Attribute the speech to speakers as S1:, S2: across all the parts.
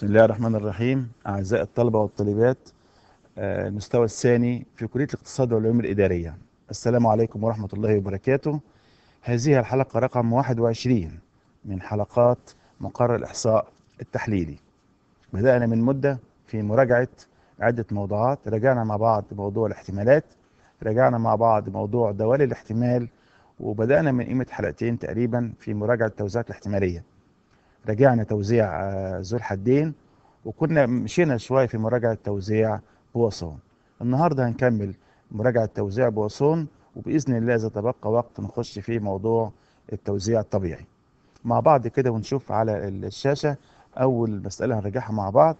S1: بسم الله الرحمن الرحيم. أعزائي الطلبة والطالبات آه، المستوى الثاني في كلية الاقتصاد والعلوم الإدارية. السلام عليكم ورحمة الله وبركاته. هذه الحلقة رقم 21 من حلقات مقرر الإحصاء التحليلي. بدأنا من مدة في مراجعة عدة موضوعات. رجعنا مع بعض موضوع الاحتمالات رجعنا مع بعض موضوع دوال الاحتمال وبدأنا من قيمة حلقتين تقريبا في مراجعة التوزيعات الاحتمالية. رجعنا توزيع آه، ذو الحدين وكنا مشينا شوية في مراجعة توزيع بوأسون. النهاردة هنكمل مراجعة توزيع بوأسون وبإذن الله إذا تبقى وقت نخش في موضوع التوزيع الطبيعي. مع بعض كده ونشوف على الشاشة أول مسألة هنراجعها مع بعض.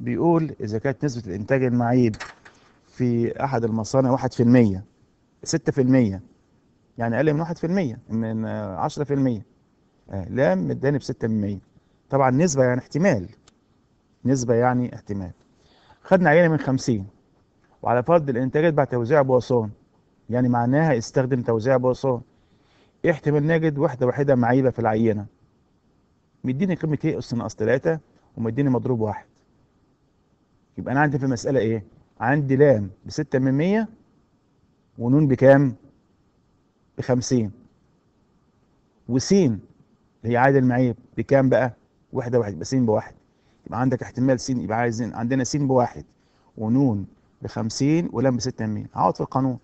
S1: بيقول إذا كانت نسبة الإنتاج المعيب في أحد المصانع 1% 6% يعني أقل من 1% من آه، 10% آه، لام مداني بستة من مية. طبعا نسبة يعني احتمال. نسبة يعني احتمال. خدنا عينة من خمسين. وعلى فرض الانتاجات بعد توزيع بواسون يعني معناها استخدم توزيع بواسون احتمال نجد واحدة واحدة معيبة في العينة. مديني قيمة إيه اس ناقص تلاتة. ومديني مضروب واحد. يبقى أنا عندي في المسألة إيه؟ عندي لام بستة من مية ونون بكام؟ بخمسين. وسين هي عادل المعيب. بكام بقى؟ واحدة واحد يبقى س بواحد. يبقى عندك احتمال س يبقى عايزين عندنا س بواحد ونون بخمسين ولام بستة من هقعد في القانون.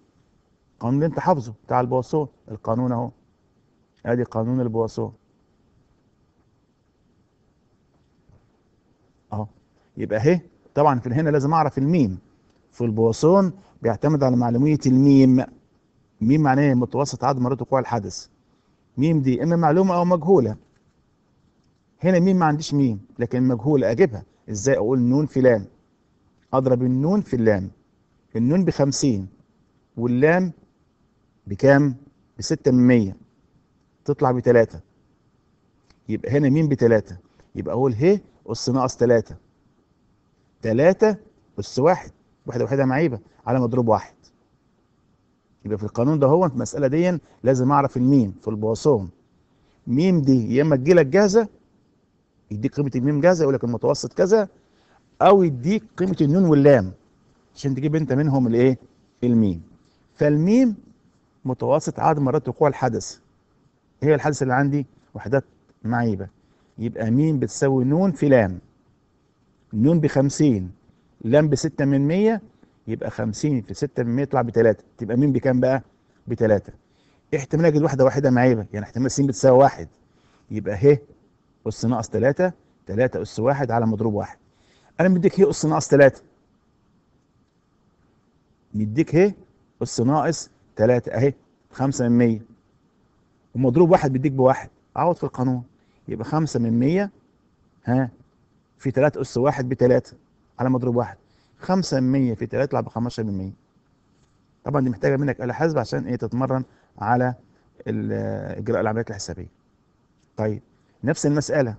S1: القانون اللي انت حافظه بتاع البواسون. القانون اهو. ادي قانون البواسون. اهو. يبقى اهي. طبعا في هنا لازم اعرف الميم. في البواسون بيعتمد على معلومية الميم. ميم معناه؟ متوسط عدد مرات وقوع الحدث ميم دي إما معلومة أو مجهولة. هنا ميم ما عنديش ميم لكن مجهوله أجيبها. إزاي أقول نون في لام؟ أضرب النون في اللام. النون بخمسين واللام بكام؟ بستة من مية. تطلع بتلاتة. يبقى هنا ميم بتلاتة. يبقى أقول هـ أس ناقص تلاتة. تلاتة اس واحد. واحدة واحدة معيبة على مضروب واحد. يبقى في القانون ده هو في المسألة دي لازم أعرف الميم في البواسون ميم دي يا إما تجيلك جاهزة يديك قيمة الميم جاهزة يقول لك المتوسط كذا أو يديك قيمة النون واللام عشان تجيب أنت منهم الإيه؟ الميم. فالميم متوسط عدد مرات وقوع الحدث. هي الحدث اللي عندي وحدات معيبة. يبقى ميم بتساوي نون في لام. نون بخمسين لام بستة من مية يبقى 50 في 6 من 100 يطلع بتلاتة. تبقى مين بكام بقى؟ بتلاتة. احتمال اجد واحدة واحدة معيبة يعني احتمال س بتساوي واحد. يبقى ه أس ناقص تلاتة. تلاتة أس واحد على مضروب واحد. أنا مديك ه أس ناقص تلاتة. مديك ه أس ناقص تلاتة. أهي خمسة من مية. ومضروب واحد بيديك بواحد. عوض في القانون. يبقى خمسة من مية ها في تلاتة أس واحد بتلاتة على مضروب واحد. خمسة من مية في تلاتة يطلع بخمسة من مية طبعا دي محتاجة منك آلة حاسبة عشان إيه تتمرن على إجراء العمليات الحسابية. طيب نفس المسألة.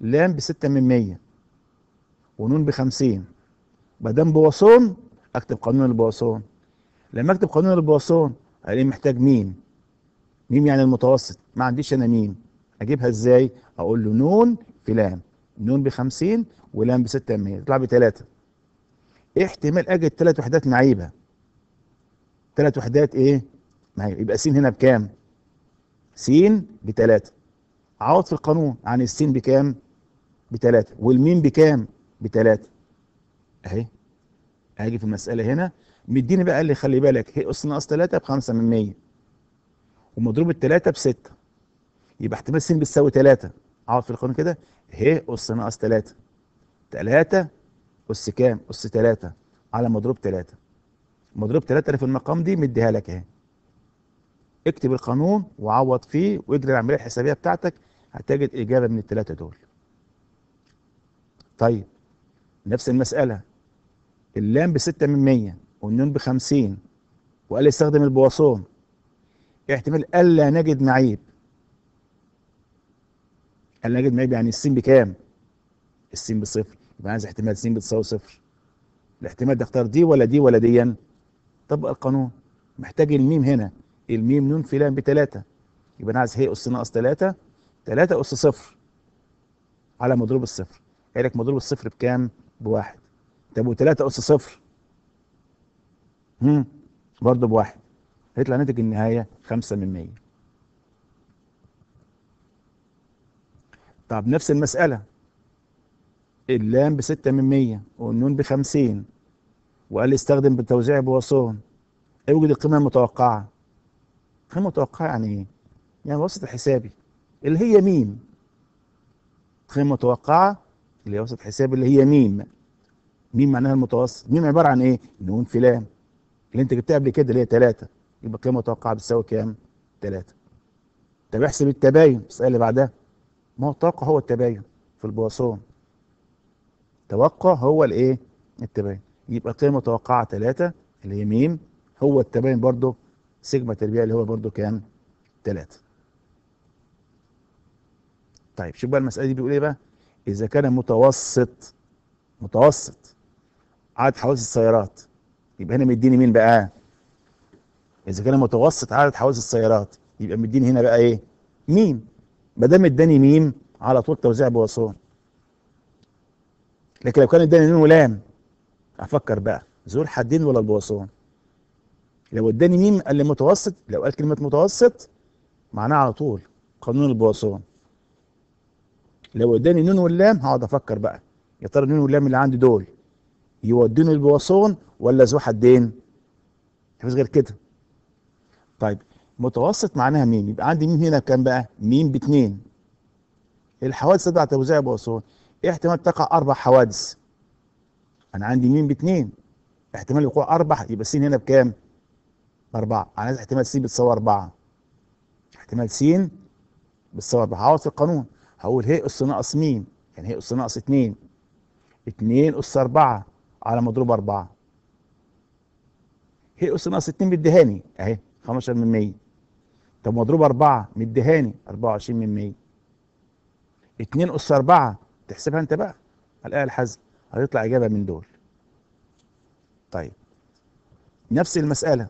S1: لام بستة من مية ونون بخمسين. مادام بواسون أكتب قانون البواسون. لما أكتب قانون البواسون ألاقيه محتاج ميم. ميم يعني المتوسط. ما عنديش أنا ميم. أجيبها إزاي؟ أقول له نون في لام. نون بخمسين ولام بستة من مية. يطلع بتلاتة. إيه احتمال اجد ثلاث وحدات معيبه ثلاث وحدات إيه؟ معيبه يبقى س هنا بكام؟ س بتلاتة. عوض في القانون عن السين بكام؟ بتلاتة. والميم بكام؟ بتلاتة. اهي. هاجي في المسألة هنا. مديني بقى قال لي خلي بالك. هي أس ناقص تلاتة بخمسة من مية. ومضروب التلاتة بستة. يبقى احتمال س بتساوي تلاتة. عوض في القانون كده. هي أس ناقص تلاتة. تلاتة أس كام؟ أس تلاتة. على مضروب تلاتة. مضروب تلاتة اللي في المقام دي مديها لك أهي. اكتب القانون وعوض فيه واجري العملية الحسابية بتاعتك. هتجد إجابة من التلاتة دول. طيب. نفس المسألة. اللام بستة من مية والنون بخمسين وقال لي استخدم البواسون. احتمال ألا نجد معيب. ألا نجد معيب يعني السين بكام؟ السين بصفر. يبقى عايز احتمال س بتساوي صفر. الاحتمال ده اختار دي ولا دي ولا ديا طبق القانون. محتاج الميم هنا. الميم نون في لام بتلاتة. يبقى أنا عايز هي اس ناقص تلاتة. تلاتة اس صفر. على مضروب الصفر. قال لك مضروب الصفر بكام؟ بواحد. طب و3 اس صفر؟ هم؟ برضه بواحد. هيطلع ناتج النهاية 5 من 100 طب نفس المسألة. اللام ب 6 من 100 والنون ب 50 وقال استخدم بالتوزيع بوصون أوجد القيمة المتوقعة. القيمة المتوقعة يعني إيه؟ يعني وسط الحسابي اللي هي ميم. قيمه متوقعه اللي هي وسط حسابي اللي هي ميم. ميم معناها المتوسط. ميم عبارة عن إيه؟ نون في لام. اللي أنت جبتها قبل كده اللي هي 3 يبقى القيمة المتوقعة بتساوي كام؟ 3 طب احسب التباين. السؤال اللي بعدها. ما هو التوقع هو التباين في البواسون. توقع هو الايه؟ التباين. يبقى القيمه المتوقعه 3 اللي هي ميم هو التباين برضه سيجما تربيع اللي هو برضه كام؟ 3 طيب شوف بقى المسألة دي بيقول إيه بقى؟ إذا كان متوسط متوسط عدد حوادث السيارات يبقى هنا مديني مين بقى؟ إذا كان متوسط عدد حوادث السيارات يبقى مديني هنا بقى إيه؟ ميم. ما دام اداني ميم على طول توزيع بوصون لكن لو كان اداني نون ولام أفكر بقى ذو الحدين ولا البوصون؟ لو اداني ميم قال لي متوسط لو قال كلمة متوسط معناها على طول قانون البوصون. لو اداني نون واللام هقعد أفكر بقى يا ترى النون واللام اللي عندي دول يودوني البوصون ولا ذو حدين؟ مفيش غير كده. طيب متوسط معناها ميم يبقى عندي ميم هنا كام بقى؟ ميم باتنين. الحوادث تبع توزيع بوصون إيه احتمال تقع أربع حوادث. أنا عندي ميم باتنين؟ احتمال وقوع أربع يبقى س هنا بكام؟ باربعه أنا عايز احتمال س بتساوي أربعة. احتمال س بتساوي هقعد في القانون. هقول هي اس ناقص ميم يعني هي اس ناقص اتنين. اتنين اس أربعة على مضروب أربعة. هي اس ناقص اتنين مديهاني. أهي 15 من 100 طب مضروب أربعة مديهاني 24 من 100 اتنين اس أربعة تحسبها انت بقى. على الحاسبة. هيطلع إجابة من دول. طيب. نفس المسألة.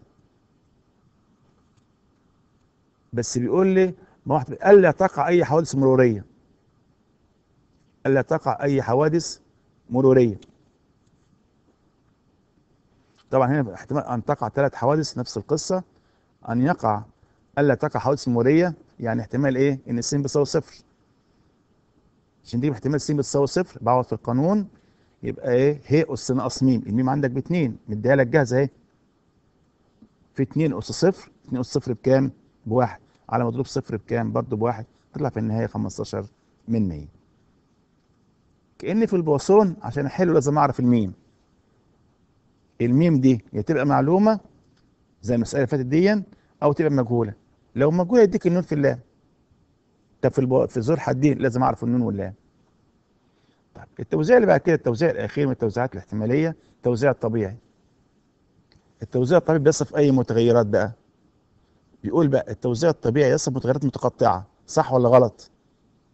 S1: بس بيقول لي ما واحد الا تقع أي حوادث مرورية. الا تقع أي حوادث مرورية. طبعا هنا احتمال أن تقع ثلاث حوادث نفس القصة. أن يقع الا تقع حوادث مرورية يعني احتمال إيه؟ إن السين بيساوي صفر. عشان تجيب احتمال س بتساوي صفر بعوض في القانون يبقى إيه؟ هـ أس ناقص ميم. الميم عندك باتنين مديها لك جاهزة اهي. في 2 أس صفر 2 أس صفر بكام؟ بواحد. على مضروب صفر بكام؟ برضه بواحد. تطلع في النهاية 15 من 100 كأن في البواسون عشان أحله لازم أعرف الميم. الميم دي يا تبقى معلومة زي المسألة اللي فاتت دي أو تبقى مجهولة. لو مجهولة يديك النون في اللام. طب في البو... في ذو حدين لازم أعرف النون واللام. طيب التوزيع اللي بعد كده التوزيع الأخير من التوزيعات الاحتمالية التوزيع الطبيعي. التوزيع الطبيعي بيصف أي متغيرات بقى؟ بيقول بقى التوزيع الطبيعي يصف متغيرات متقطعة صح ولا غلط؟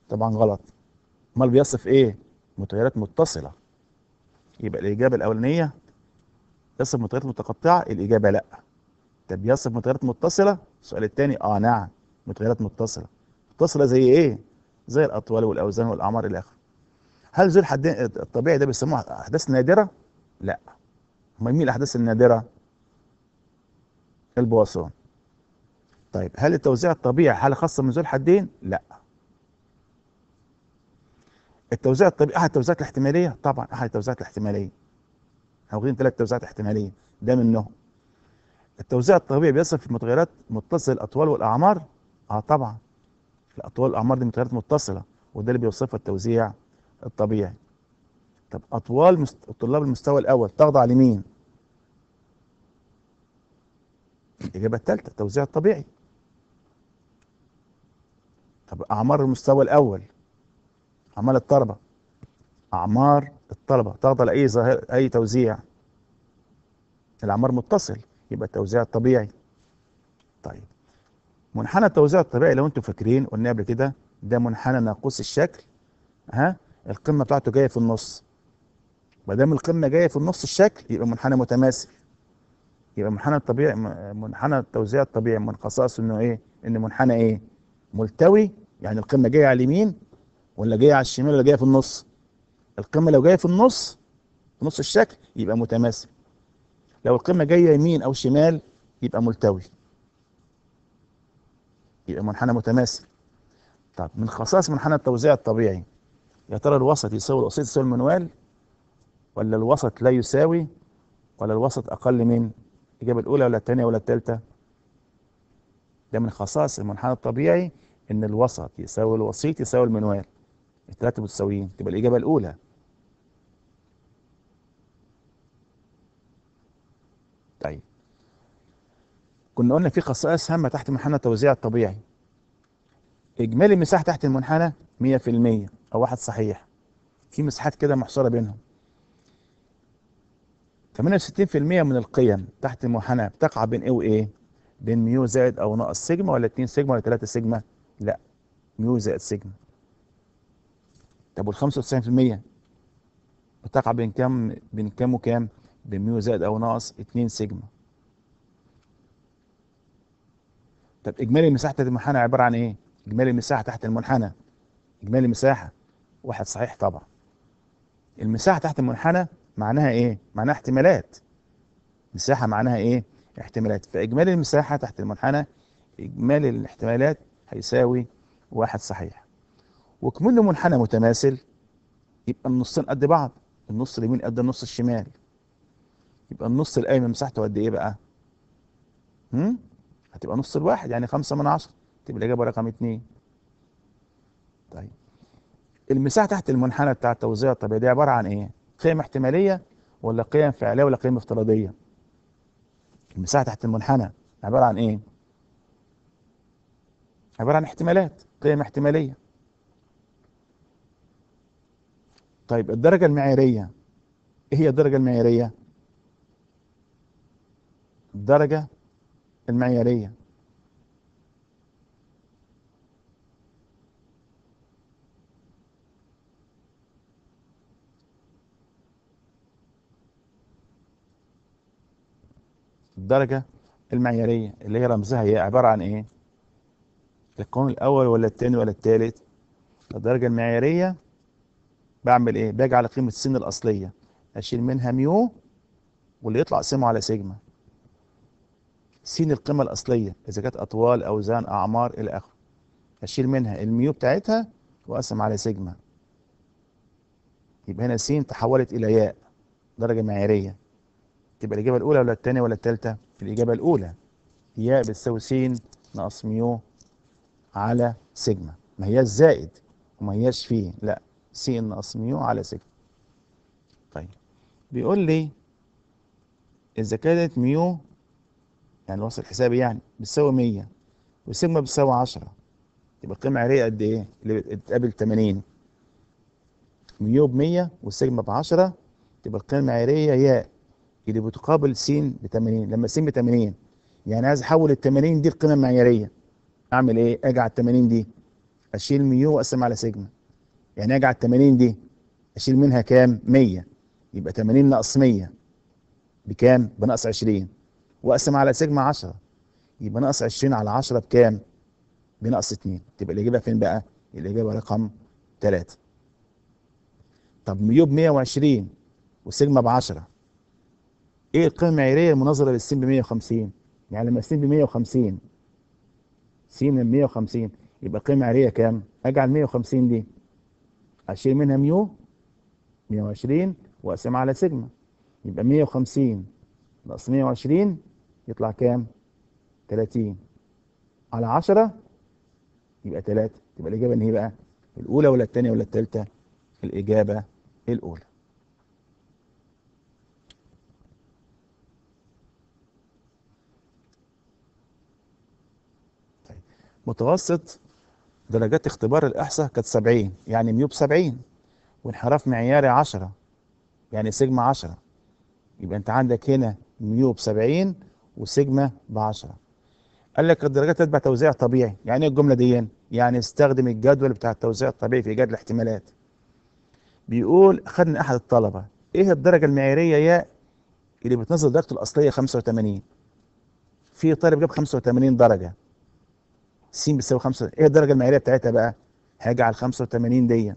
S1: طبعا غلط. أمال بيصف إيه؟ متغيرات متصلة. يبقى الإجابة الأولانية يصف متغيرات متقطعة الإجابة لأ. طب يصف متغيرات متصلة؟ السؤال الثاني آه نعم متغيرات متصلة. متصلة زي إيه؟ زي الأطوال والأوزان والأعمار إلى آخره. هل ذو الحدين الطبيعي ده بيسموه أحداث نادرة؟ لا. أمال مين الأحداث النادرة؟ البواسون. طيب هل التوزيع الطبيعي حالة خاصة من ذو الحدين؟ لا. التوزيع الطبيعي أحد التوزيعات الاحتمالية؟ طبعا أحد التوزيعات الاحتمالية. واخدين ثلاث توزيعات احتمالية ده منهم. التوزيع الطبيعي بيصف المتغيرات متصل الأطوال والأعمار؟ آه طبعا. الأطوال والأعمار دي متغيرات متصلة وده اللي بيوصفها التوزيع الطبيعي. طب أطوال مست... طلاب المستوى الأول تخضع لمين؟ الإجابة الثالثة التوزيع الطبيعي. طب أعمار المستوى الأول أعمال الطلبة. أعمار الطلبة تخضع لأي ظاهر أي توزيع؟ الأعمار متصل يبقى التوزيع الطبيعي. طيب منحنى التوزيع الطبيعي لو أنتم فاكرين قلنا قبل كده ده منحنى ناقوس الشكل ها؟ القمة بتاعته جاية في النص. ما دام القمة جاية في النص الشكل يبقى منحنى متماثل يبقى منحنى الطبيعي منحنى التوزيع الطبيعي. من خصائصه إنه إيه؟ إن منحنى إيه؟ ملتوي. يعني القمة جاية على اليمين ولا جاية على الشمال ولا جاية في النص؟ القمة لو جاية في النص في نص الشكل يبقى متماثل لو القمة جاية يمين أو شمال يبقى ملتوي. يبقى منحنى متماثل طب من خصائص منحنى التوزيع الطبيعي يا ترى الوسط يساوي الوسيط يساوي المنوال؟ ولا الوسط لا يساوي؟ ولا الوسط أقل من الإجابة الأولى ولا الثانية ولا الثالثة؟ ده من خصائص المنحنى الطبيعي إن الوسط يساوي الوسيط يساوي المنوال. الثلاثة متساويين. تبقى الإجابة الأولى. طيب. كنا قلنا في خصائص هامة تحت منحنى التوزيع الطبيعي. إجمالي المساحة تحت المنحنى 100% أو واحد صحيح في مساحات كده محصورة بينهم 68% من القيم تحت المنحنى بتقع بين إيه وايه؟ بين ميو زائد أو ناقص سيجما ولا 2 سيجما ولا 3 سيجما؟ لا ميو زائد سيجما. طب وال 95% بتقع بين كام بين كام وكام؟ بين ميو زائد أو ناقص 2 سيجما. طب إجمالي المساحة تحت المنحنى عبارة عن إيه؟ إجمالي المساحة تحت المنحنى إجمالي المساحه واحد صحيح طبعا. المساحة تحت المنحنى معناها إيه؟ معناها احتمالات. مساحة معناها إيه؟ احتمالات، فإجمالي المساحة تحت المنحنى إجمالي الاحتمالات هيساوي واحد صحيح. وكمنه منحنى متماثل يبقى النصين قد بعض، النص اليمين قد النص الشمال. يبقى النص الأيمن مساحته قد إيه بقى؟ هم؟ هتبقى نص الواحد يعني خمسة من عشرة، تبقى الإجابة رقم اتنين. طيب. المساحة تحت المنحنى بتاع التوزيع الطبيعي دي عبارة عن إيه؟ قيم احتمالية ولا قيم فعلية ولا قيم افتراضية؟ المساحة تحت المنحنى عبارة عن إيه؟ عبارة عن احتمالات قيم احتمالية. طيب الدرجة المعيارية إيه هي الدرجة المعيارية؟ الدرجة المعيارية. الدرجة المعيارية اللي هي رمزها هي عبارة عن إيه؟ القانون الأول ولا الثاني ولا الثالث؟ الدرجة المعيارية بعمل إيه؟ باجي على قيمة السين الأصلية أشيل منها ميو واللي يطلع أقسمه على سيجما. سين القيمة الأصلية إذا كانت أطوال أوزان أعمار إلى آخره. أشيل منها الميو بتاعتها وأقسم على سيجما. يبقى هنا س تحولت إلى ياء درجة معيارية. تبقى الإجابة الأولى ولا الثانية ولا الثالثة؟ الإجابة الأولى. ياء بتساوي س ناقص ميو على سيجما ما هياش زائد وما هياش فيه لا س ناقص ميو على سيجما طيب. بيقول لي إذا كانت ميو يعني الوسط الحسابي يعني بتساوي 100 وسيجما بتساوي 10 يبقى القيمة العيارية قد إيه؟ اللي بتقابل 80 ميو ب 100 والسيجما ب 10 تبقى القيمة العيارية ياء اللي بتقابل س ب 80 لما س ب 80 يعني عايز أحول ال 80 دي القيمه المعياريه أعمل إيه؟ أجي على ال 80 دي. أشيل ميو وأقسم على سيجما. يعني أجي على ال 80 دي أشيل منها كام؟ 100 يبقى 80 ناقص 100 بكام؟ بناقص 20 وأقسم على سيجما 10 يبقى ناقص 20 على 10 بكام؟ بناقص 2 تبقى الإجابة فين بقى؟ الإجابة رقم 3 طب ميو ب 120 وسيجما ب 10 إيه القيمه المعياريه المناظرة للسين ب 150 يعني لما السين ب 150 س من 150 يبقى القيمه المعياريه كام؟ أجي عال 150 دي. أشيل منها ميو 120 واقسمها على سيجما. يبقى 150 ناقص 120 يطلع كام؟ 30 على 10 يبقى 3 تبقى الإجابة إن هي بقى الأولى ولا الثانية ولا الثالثه الإجابة الأولى. متوسط درجات اختبار الإحصاء كانت 70 يعني ميو ب 70 وانحراف معياري 10 يعني سيجما 10 يبقى أنت عندك هنا ميو ب 70 وسيجما ب 10 قال لك الدرجات تتبع توزيع طبيعي. يعني إيه الجملة دي؟ يعني استخدم الجدول بتاع التوزيع الطبيعي في إيجاد الاحتمالات بيقول خدنا أحد الطلبة إيه الدرجة المعيارية يا اللي بتنزل درجته الأصلية 85 في طالب جاب 85 درجة. س بتساوي 5 إيه الدرجة المعياريه بتاعتها بقى؟ هاجي على 85 دي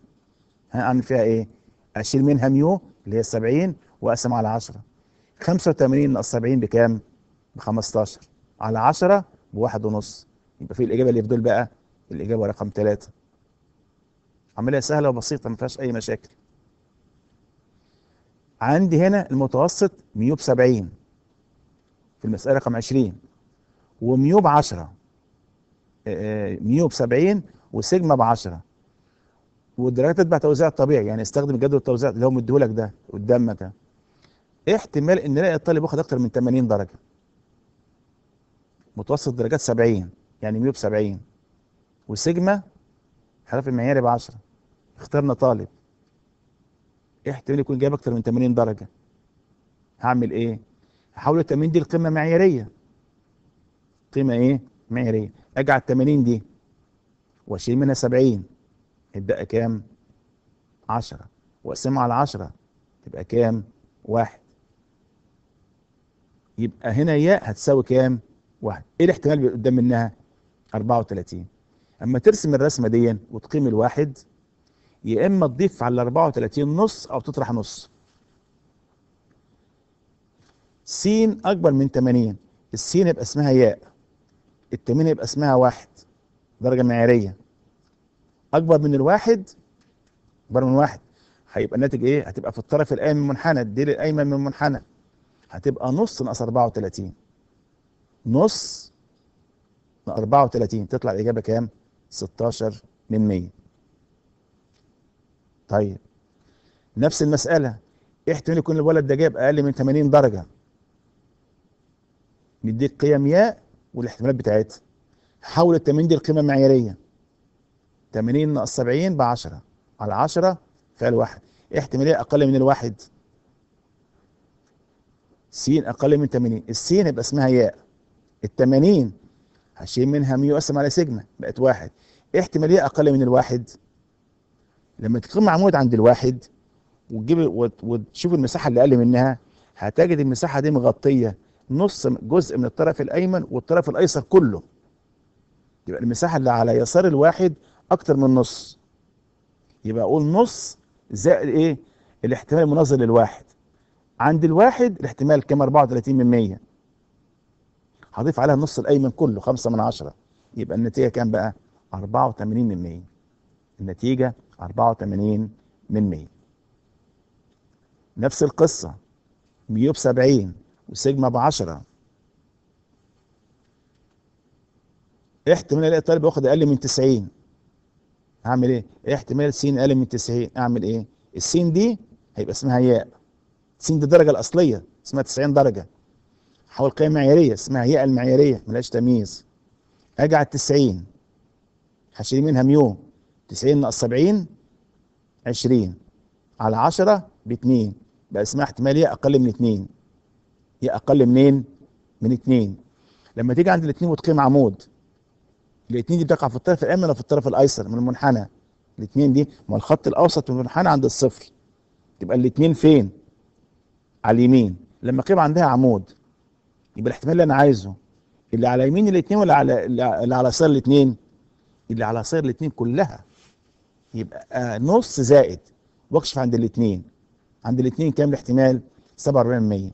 S1: هعمل فيها إيه؟ أشيل منها ميو اللي هي 70 وأقسم على 10 85 ناقص 70 بكام؟ ب 15 على 10 بواحد ونص. يبقى في الإجابة اللي في دول بقى الإجابة رقم 3 عملية سهلة وبسيطة ما فيهاش أي مشاكل. عندي هنا المتوسط ميو ب 70 في المسألة رقم 20 وميو ب 10 ميو ب 70 وسيجما ب 10 والدرجات تتبع توزيع الطبيعي يعني استخدم جدول التوزيع اللي هو مديهولك ده قدامك ده. احتمال إن نلاقي الطالب واخد أكتر من 80 درجة. متوسط درجات 70 يعني ميو ب 70 وسيجما حرف المعياري ب 10 اخترنا طالب. احتمال يكون جايب أكتر من 80 درجة. هعمل إيه؟ هحول ال 80 دي لقيمه معيارية. قيمة إيه؟ معيارية. أجي ال 80 دي. واشيل منها 70 يبقى كام؟ 10 واقسمها على 10 تبقى كام؟ واحد. يبقى هنا ياء هتساوي كام؟ واحد. إيه الاحتمال اللي قدام منها؟ 34 أما ترسم الرسمة دي وتقيم الواحد يا إما تضيف على ال 34 نص أو تطرح نص. س أكبر من 80 السين يبقى اسمها ياء. التمين يبقى اسمها واحد. درجة معيارية. أكبر من الواحد أكبر من واحد. هيبقى الناتج إيه؟ هتبقى في الطرف الايمن من المنحنى الديل الأيمن من المنحنى هتبقى نص ناقص 34 نص 34 تطلع الإجابة كام؟ 16 من 100 طيب. نفس المسألة. احتمال يكون الولد ده جايب أقل من 80 درجة؟ نديك قيم ياء والاحتمالات بتاعتها. حول ال 80 دي القيمة المعيارية. 80 ناقص 70 ب 10 على 10 فعل واحد. احتمالية أقل من الواحد. س أقل من 80 السين يبقى اسمها ياء. ال 80 هشيل منها ميو اقسم على سيجما. بقت واحد. احتمالية أقل من الواحد. لما تقيم عمود عند الواحد وتجيب وتشوف المساحة اللي أقل منها هتجد المساحة دي مغطية. نص جزء من الطرف الأيمن والطرف الأيسر كله. يبقى المساحة اللي على يسار الواحد أكتر من نص. يبقى أقول نص زائد إيه؟ الاحتمال المناظر للواحد. عند الواحد الاحتمال كام؟ 34 من 100 هضيف عليها النص الأيمن كله 5 من 10 يبقى النتيجة كام بقى؟ 84 من 100 النتيجة 84 من 100 نفس القصة. ميو ب 70 وسيجما ب 10 احتمال الاقي الطالب واخد أقل من 90 اعمل إيه؟ احتمال س أقل من 90 أعمل إيه؟ السين دي هيبقى اسمها ياء. س دي الدرجه الأصلية اسمها 90 درجة. حول قيمة معيارية اسمها ياء المعيارية ملهاش تمييز. أجي على 90 هشيل منها ميو. 90 ناقص 70 20 على 10 ب 2 بقى اسمها احتمال ياء أقل من 2 ياء أقل منين؟ من 2 لما تيجي عند الاثنين وتقيم عمود الاثنين دي بتقع في الطرف الايمن ولا في الطرف الأيسر؟ من المنحنى. الاثنين دي ما الخط الأوسط من المنحنى عند الصفر. يبقى الاثنين فين؟ على اليمين. لما أقيم عندها عمود يبقى الاحتمال اللي أنا عايزه اللي على يمين الاثنين ولا على اللي على يسار الاثنين اللي على يسار الاثنين كلها. يبقى آه نص زائد. واكشف عند الاثنين عند الاثنين كام الاحتمال؟ 47%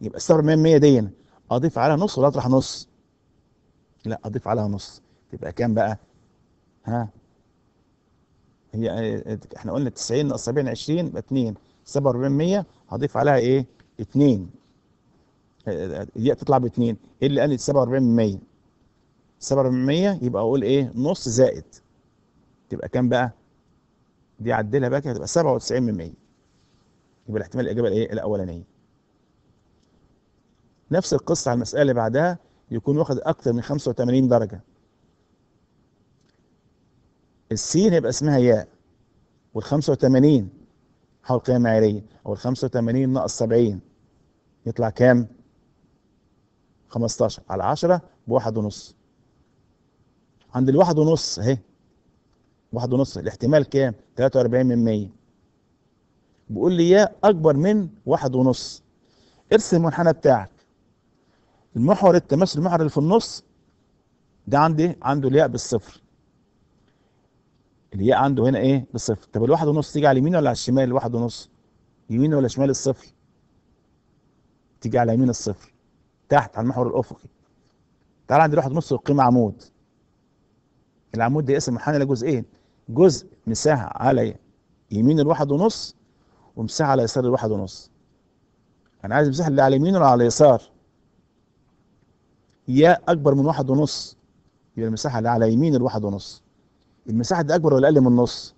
S1: يبقى 47% دي أضيف عليها نص ولا أطرح نص؟ لا أضيف عليها نص. تبقى كام بقى؟ ها؟ هي إحنا قلنا 90 ناقص 70 20 يبقى 2 47% هضيف عليها إيه؟ 2 دي تطلع ب 2 إيه اللي قال 47% 47% يبقى أقول إيه؟ نص زائد. تبقى كام بقى؟ دي عدلها بقى كده تبقى 97% يبقى الاحتمال الإجابة الإيه؟ الأولانية. نفس القصة على المسألة اللي بعدها يكون واخد أكتر من 85 درجة. السين يبقى اسمها ياء وال 85 حول قيمه معياريه أو ال 85 ناقص 70 يطلع كام؟ 15 على 10 بواحد ونص. عند الواحد ونص أهي. واحد ونص. الاحتمال كام؟ 43 من 100 بيقول لي ياء أكبر من واحد ونص. ارسم المنحنى بتاعك. المحور التماثل المحور اللي في النص ده عندي عنده الياء بالصفر. الياء عنده هنا إيه؟ بصفر طب الواحد ونص تيجي على اليمين ولا على الشمال؟ الواحد ونص. يمين ولا شمال؟ الصفر. تيجي على يمين الصفر. تحت على المحور الأفقي. تعال عند الواحد ونص والقيمة عمود. العمود ده اسم منحنى لجزئين جزء مساحة على يمين الواحد ونص ومساحة على يسار الواحد ونص. أنا عايز المساحه اللي على اليمين ولا على اليسار ياء أكبر من واحد ونص. يبقى المساحة اللي على يمين الواحد ونص. المساحة دي أكبر ولا أقل من النص؟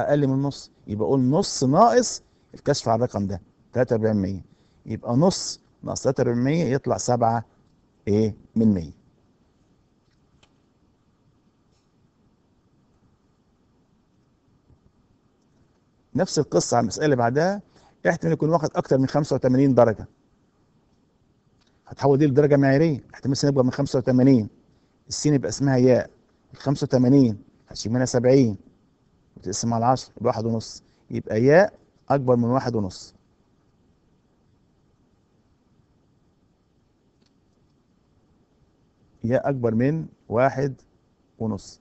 S1: أقل من النص. يبقى أقول نص ناقص الكشف على الرقم ده 43 يبقى نص ناقص 43 يطلع 7 إيه؟ من 100 نفس القصة على المسألة اللي بعدها احتمال يكون واخد أكتر من 85 درجة. هتحول دي لدرجة معيارية. احتمال السين يبقى من 85 السين يبقى اسمها ياء. ال 85 هتشيل منها 70 وتقسم على 10 يبقى واحد ونص. يبقى ياء أكبر من واحد ونص. ياء أكبر من واحد ونص.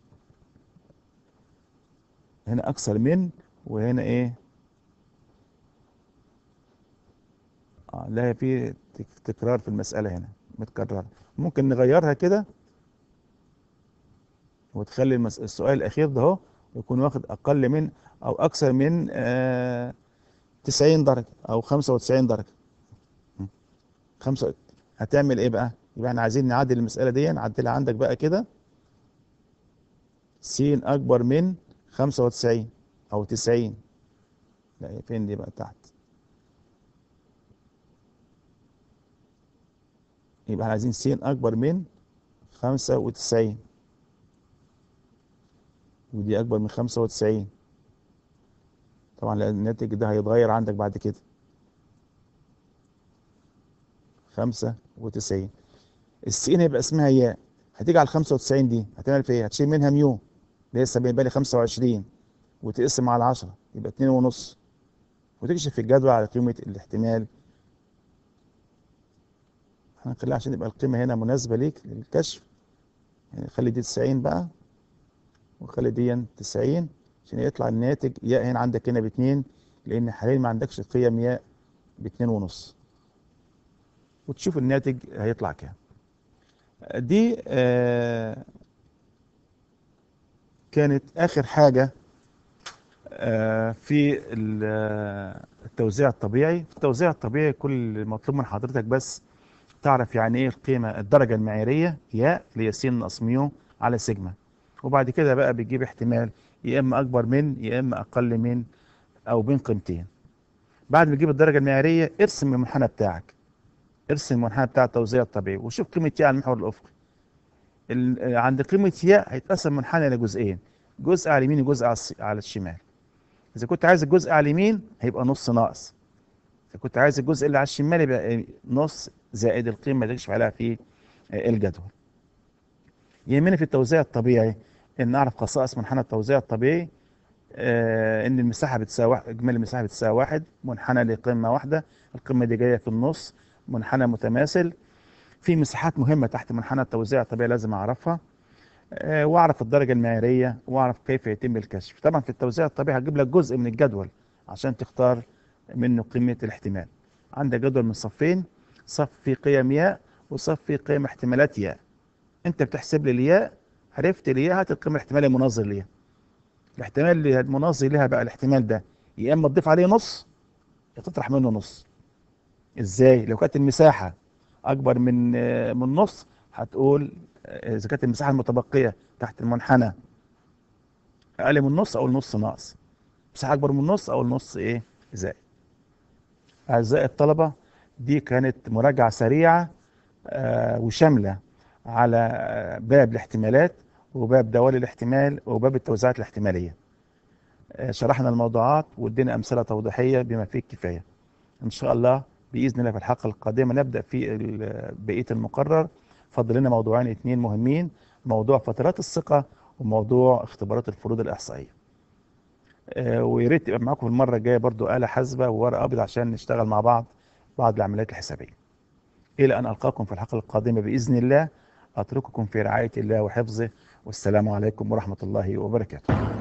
S1: هنا أكثر من وهنا إيه؟ آه لا في تكرار في المسألة هنا متكررة ممكن نغيرها كده وتخلي. السؤال الأخير ده اهو يكون واخد أقل من أو أكثر من آه 90 درجة أو 95 درجة. خمسة هتعمل إيه بقى؟ يبقى إحنا عايزين نعدل المسألة دي نعدلها عندك بقى كده س أكبر من 95 أو 90 لا فين دي بقى تحت يبقى إحنا عايزين س أكبر من 95 ودي أكبر من 95 طبعا لأن الناتج ده هيتغير عندك بعد كده. 95 السين هيبقى اسمها ياء. هتيجي على ال 95 دي هتعمل في إيه؟ هتشيل منها ميو. اللي هي 70 بالي 25 وتقسم على 10 يبقى 2 ونص. وتكشف في الجدول على قيمة الاحتمال هنخليها عشان يبقى القيمة هنا مناسبة ليك للكشف. يعني خلي دي 90 بقى وخلي دي 90 عشان يطلع الناتج. ياء هنا عندك هنا باتنين لأن حاليا ما عندكش قيم ياء باتنين ونص. وتشوف الناتج هيطلع كام. دي آه كانت آخر حاجة آه في ال- التوزيع الطبيعي. في التوزيع الطبيعي كل المطلوب من حضرتك بس تعرف يعني إيه القيمة الدرجة المعيارية هي س ناقص ميو على سيجما. وبعد كده بقى بتجيب احتمال يا إما أكبر من يا إما أقل من أو بين قيمتين. بعد ما تجيب الدرجة المعيارية ارسم المنحنى بتاعك. ارسم المنحنى بتاع التوزيع الطبيعي وشوف قيمة ياء على المحور الأفقي. ال- عند قيمة ياء هيتقسم منحنى لجزئين جزء على اليمين وجزء على الشمال. إذا كنت عايز الجزء على اليمين هيبقى نص ناقص. إذا كنت عايز الجزء اللي على الشمال يبقى؟ نص زائد القيمة اللي تكشف عليها في آه، الجدول يهمني في التوزيع الطبيعي إن أعرف خصائص منحنى التوزيع الطبيعي آه، إن المساحة بتساوي إجمالي المساحة بتساوي واحد منحنى لقمة واحدة القمة دي جاية في النص منحنى متماثل في مساحات مهمة تحت منحنى التوزيع الطبيعي لازم أعرفها آه، وأعرف الدرجة المعيارية وأعرف كيف يتم الكشف طبعا في التوزيع الطبيعي هجيب لك جزء من الجدول عشان تختار منه قيمة الاحتمال. عندك جدول من صفين صف فيه قيم ياء وصف فيه قيم احتمالات ياء. انت بتحسب لي الياء عرفت الياء هات القيمة الاحتمالية المناظر ليها. الاحتمال اللي المناظر ليها بقى الاحتمال ده. يا إما تضيف عليه نص يا تطرح منه نص. إزاي؟ لو كانت المساحة أكبر من من نص هتقول آه، إذا كانت المساحة المتبقية تحت المنحنى أقل من نص أو النص ناقص. مساحة أكبر من نص أو النص إيه؟ زائد أعزائي الطلبة دي كانت مراجعة سريعة آه، وشاملة على آه، باب الاحتمالات وباب دوال الاحتمال وباب التوزيعات الاحتمالية. آه، شرحنا الموضوعات وادينا أمثلة توضيحية بما فيه الكفاية. إن شاء الله بإذن الله في الحلقة القادمة نبدأ في بقية المقرر. فاضل لنا موضوعين اتنين مهمين موضوع فترات الثقة وموضوع اختبارات الفروض الإحصائية. ويا ريت يبقى معاكم المرة الجاية برضو آلة حاسبة وورقة أبيض عشان نشتغل مع بعض بعض العمليات الحسابية. إلى أن ألقاكم في الحلقة القادمة بإذن الله. أترككم في رعاية الله وحفظه. والسلام عليكم ورحمة الله وبركاته.